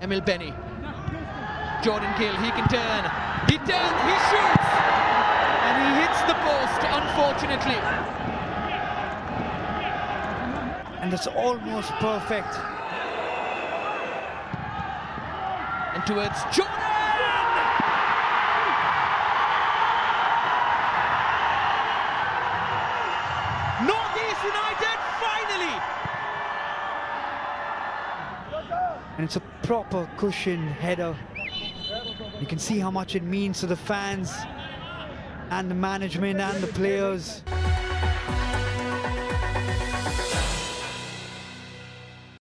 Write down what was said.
Emil Benny. Jordan Gil, he can turn. He turns, he shoots! And he hits the post, unfortunately. And it's almost perfect. And towards Jordan! Northeast United And it's a proper cushion header. You can see how much it means to the fans and the management and the players.